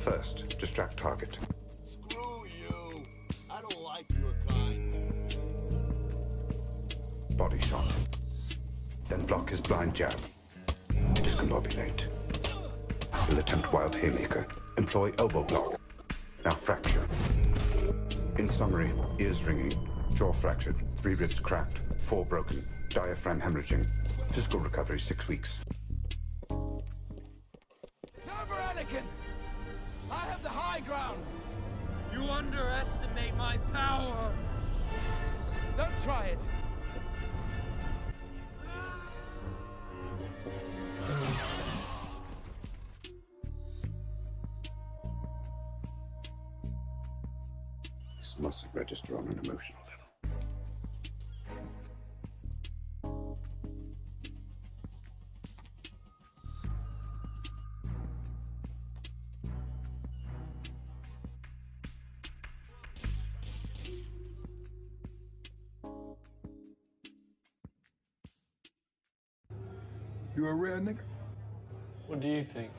First, distract target. Screw you. I don't like your kind. Body shot. Then block his blind jab. Discombobulate. Will attempt wild haymaker. Employ elbow block. Now fracture. In summary, ears ringing, jaw fractured, three ribs cracked, four broken, diaphragm hemorrhaging. Physical recovery six weeks. It's over, Anakin! I have the high ground! You underestimate my power! Don't try it! This mustn't register on an emotional level. You a real nigga? What do you think?